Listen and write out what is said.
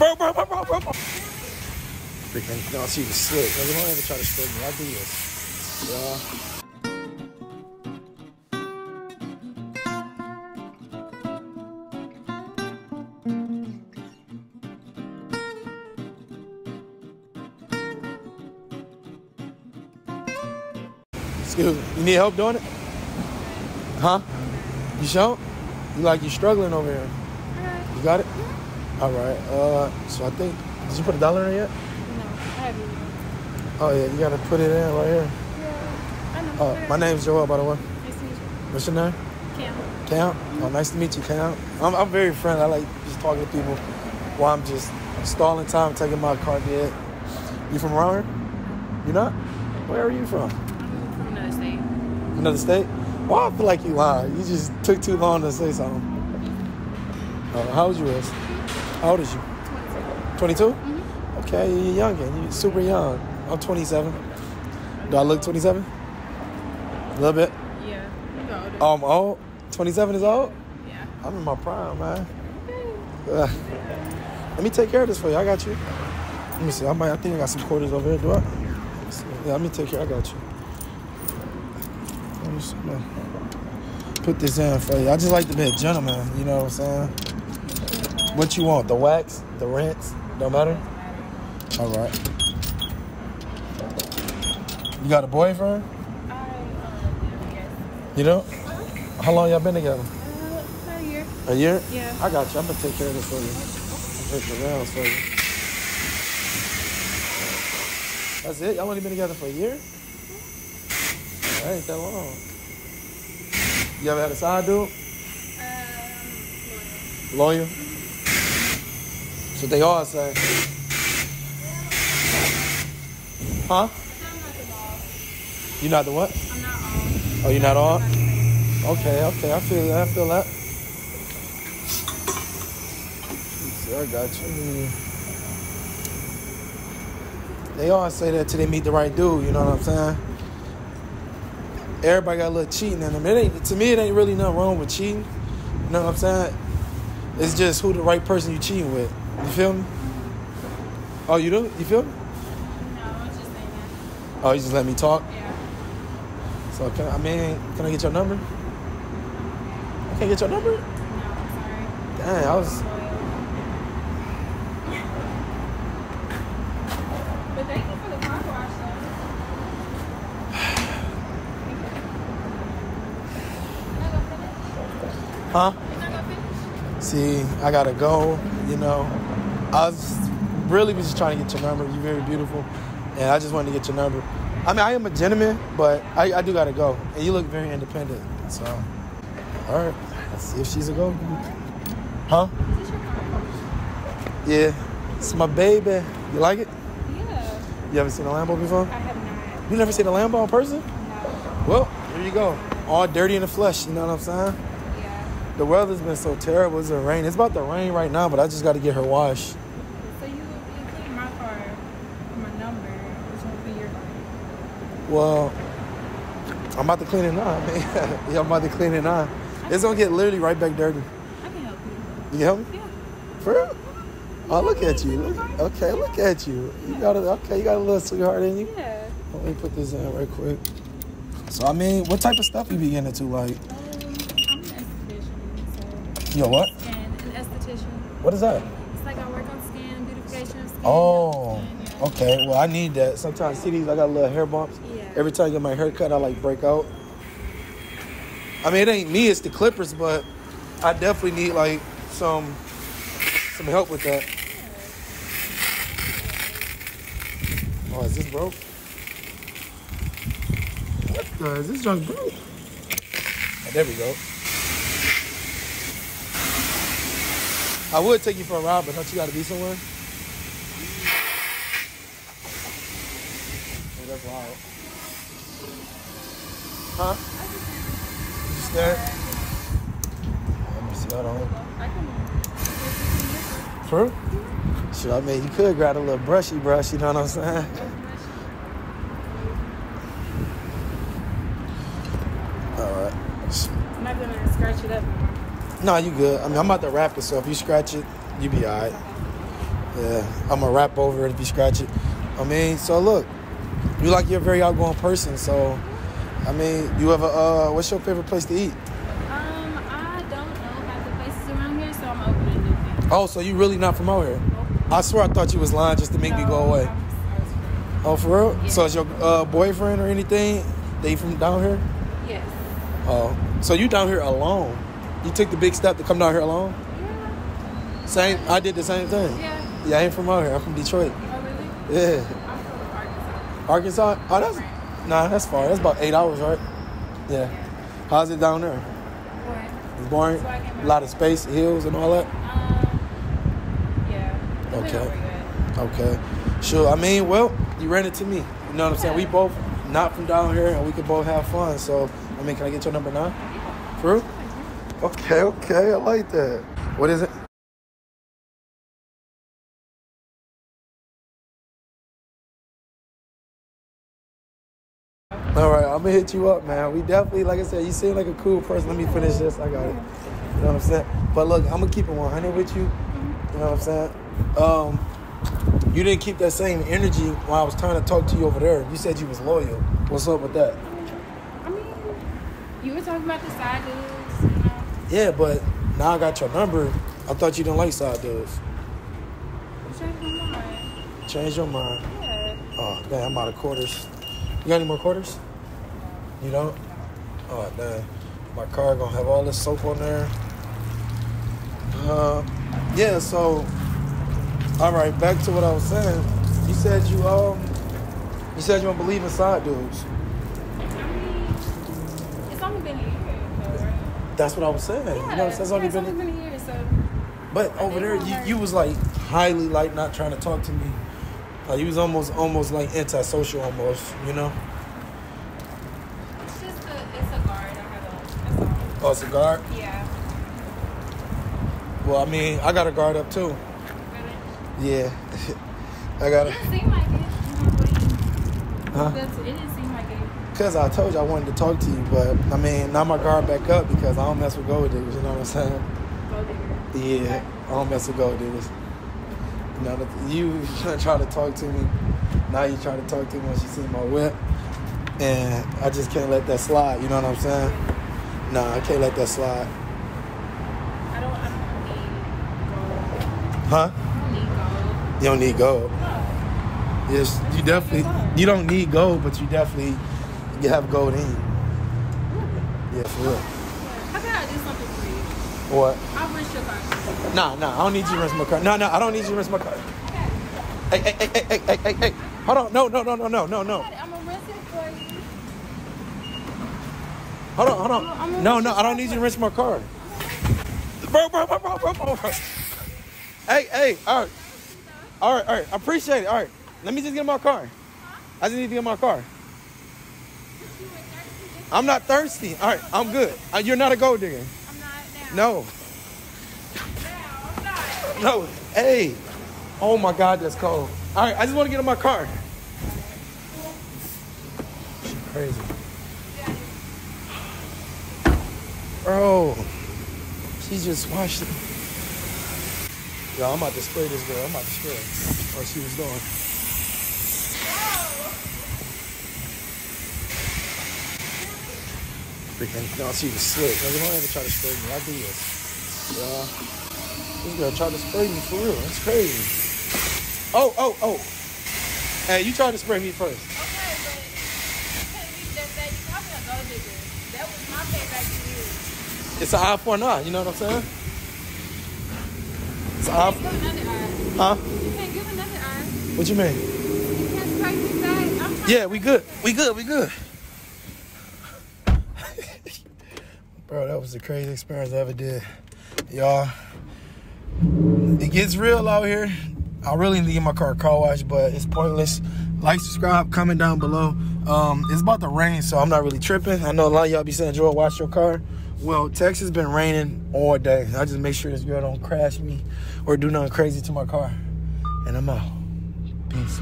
bro, bro, bro, bro, bro. bro. Freaking, no, she was slick. Like, don't ever try to straighten me. I do this. Yeah. Excuse me. You need help doing it? Huh? You sure? You like you struggling over here? Uh, you got it? All right. Uh, so I think did you put a dollar in yet? No, I have it. Oh yeah, you gotta put it in right here. Yeah, I know. Uh, my name's Joel, by the way. Nice to meet you. What's your name? Cam. Cam. Oh, nice to meet you, Cam. I'm, I'm very friendly. I like just talking to people while I'm just stalling time, taking my car bid. You from around here? You not? Where are you from? I'm from another state. Another state? Why I feel like you lied. You just took too long to say something. Uh, how old you is? How old is you? 22? Okay, you're young again. You're super young. I'm 27. Do I look 27? A little bit. Yeah. You go older. Oh, I'm old. 27 is old? Yeah. I'm in my prime, man. Uh, let me take care of this for you. I got you. Let me see. I might. I think I got some quarters over here. Do I? Let me see. Yeah, let me take care. I got you. Let me see. No. Put this in for you. I just like to be a gentleman. You know what I'm saying? What you want? The wax? The rinse? Don't matter. All right. You got a boyfriend? Uh. You don't? How long y'all been together? Uh, about a year. A year? Yeah. I got you. I'm gonna take care of this for you. I'll take the rounds for you. That's it? Y'all only been together for a year? That ain't that long. You ever had a side dude? Um, Lawyer? So they all say. Huh? I'm not the boss. You not the what? I'm not all. Oh, you not all? Main. Okay, okay. I feel that. I feel that. I got you. They always say that till they meet the right dude. You know what I'm saying? Everybody got a little cheating in them. It ain't to me. It ain't really nothing wrong with cheating. You know what I'm saying? It's just who the right person you cheating with. You feel me? Oh, you do? You feel me? No, I was just saying that. Oh, you just let me talk. Yeah. So can I, I mean, can I get your number? I can't get your number. No, I'm sorry. Dang, I was. But thank you for the car wash, though. You're not gonna finish? Huh? You're not gonna finish? See, I gotta go. You know, I was really was just trying to get your number. You're very beautiful, and I just wanted to get your number. I mean, I am a gentleman, but I, I do gotta go. And you look very independent. So, all right, let's see if she's a go. Huh? Is this your car? Yeah, it's my baby. You like it? Yeah. You haven't seen a Lambo before? I have not. You never seen a Lambo in person? No. Well, here you go. All dirty in the flesh. You know what I'm saying? Yeah. The weather's been so terrible. It's been rain. It's about to rain right now, but I just got to get her washed. So you you clean my car, my number, which one for your car? Well, I'm about to clean it now. man. yeah, I'm about to clean it now. It's gonna get literally right back dirty. I can help you. You can help me? Yeah. For real? Oh, look at you. Look, okay, look at you. You got a okay. You got a little sweetheart in you. Yeah. Let me put this in right quick. So I mean, what type of stuff you be getting into? Like, Um, I'm an esthetician, yo, what? and an esthetician. What is that? It's like I work on skin and beautification of skin. Oh, yeah. okay. Well, I need that. Sometimes see these. I got little hair bumps. Yeah. Every time I get my hair cut, I like break out. I mean, it ain't me. It's the clippers, but I definitely need like some some help with that. Oh, is this broke? What the? Is this junk broke? Oh, there we go. I would take you for a ride, but don't you got to be somewhere? Oh, that's wild. Huh? You just there? Let me see. Hold on. I can. True? Sure, I mean, you could grab a little brushy brush, you know what I'm saying? All right. I'm not gonna scratch it up. No, you good. I mean, I'm about to wrap it, so if you scratch it, you be all right. Yeah, I'm gonna wrap over it if you scratch it. I mean, so look, you like you're a very outgoing person. So, I mean, you ever uh, what's your favorite place to eat? Um, I don't know about the places around here, so I'm open to new things. Oh, so you really not from out here? Nope. I swear I thought you was lying just to make me go away. I'm- Oh, for real? Yeah. So is your uh, boyfriend or anything? They from down here? Yes. Oh, so you down here alone? You took the big step to come down here alone? Yeah. Same. I did the same thing. Yeah. Yeah, I ain't from out here. I'm from Detroit. Oh, really? Yeah, I'm from Arkansas. Arkansas. Oh, that's nah. That's far. That's about eight hours, right? Yeah. How's it down there? Boy. It's boring. So A lot of space, hills, and all that. Um, yeah. Okay. on where you at. Okay. Sure. I mean, well, you ran into me. You know what I'm saying? We both not from down here, and we could both have fun. So, I mean, can I get your number now? For real? Okay. Okay. I like that. What is it? I'm gonna hit you up, man. We definitely, like I said, you seem like a cool person. Let me finish this. I got it. You know what I'm saying? But look, I'm gonna keep it 100 with you. You know what I'm saying? Um, you didn't keep that same energy while I was trying to talk to you over there. You said you was loyal. What's up with that? I mean, you were talking about the side dudes, you know? Yeah, but now I got your number. I thought you didn't like side dudes. You changed my mind. Change your mind. Yeah. Oh, damn, I'm out of quarters. You got any more quarters? You don't? Oh, damn. My car gonna have all this soap on there. Uh, yeah, so, all right, back to what I was saying. You said you, um, you said you don't believe in side dudes. It's only been a year, though, right? That's what I was saying. Yeah, you know, it's yeah, only it's been, only been a year, so but over there, you, you was like highly like not trying to talk to me. Like you was almost, almost like antisocial almost, you know? it's just a, it's a guard I have on. That's all. Oh, it's a guard? Yeah. Well, I mean, I got a guard up too. Really? Yeah. I got It it. didn't seem like it. Huh? that's, it didn't seem like it. Because I told you I wanted to talk to you, but I mean, now my guard back up because I don't mess with gold diggers, you know what I'm saying? Go digger. Yeah, I don't mess with gold diggers. You know, that- you try to talk to me. Now you try to talk to me when she see my whip. And I just can't let that slide, you know what I'm saying? Nah, I can't let that slide. I don't, I don't need gold. Huh? I don't need gold. You don't need gold. No. Yes, you definitely, you don't need gold, but you definitely, you have gold in you. Yeah, for real. How can I do something for you? What? I'll rinse your car. Nah, nah, I don't need you to rinse my car. No, no, I don't need you to rinse my car. Okay. Hey, hey, hey, hey, hey, hey, hey, hey. Hold on. No, no, no, no, no, no, no. I'm gonna rinse it for you. Hold on, hold on. No, no, I don't need you to rinse my car. Bro, bro, bro, bro, bro, bro. Hey, hey, all right. All right, all right. I appreciate it. All right. Let me just get in my car. I just need to get in my car. I'm not thirsty. All right, I'm good. Uh, you're not a gold digger. I'm not now. No, Now, I'm not. no. Hey. Oh my God, that's cold. All right, I just want to get in my car. She crazy. Bro, she just washed it. Yo, I'm about to spray this girl. I'm about to spray her. What she was doing. Freaking, no, she was slick. Nigga, don't ever try to spray me. I do this. Yeah. This girl tried to spray me for real. That's crazy. Oh, oh, oh. Hey, you tried to spray me first. Okay, but you can't leave that that you talking a gold digger. That was my payback to you. It's an eye for an eye. You know what I'm saying? It's an eye You give another eye. Huh? You can't give another eye. What you mean? You can't strike this eye. I'm trying Yeah, we good. We good. We good. Bro, that was the craziest experience I ever did. Y'all, it gets real out here. I really need to get my car car wash, but it's pointless. Like, subscribe, comment down below. Um, it's about to rain, so I'm not really tripping. I know a lot of y'all be saying, Joel, wash your car. Well, Texas been raining all day. I just make sure this girl don't crash me or do nothing crazy to my car. And I'm out. Peace.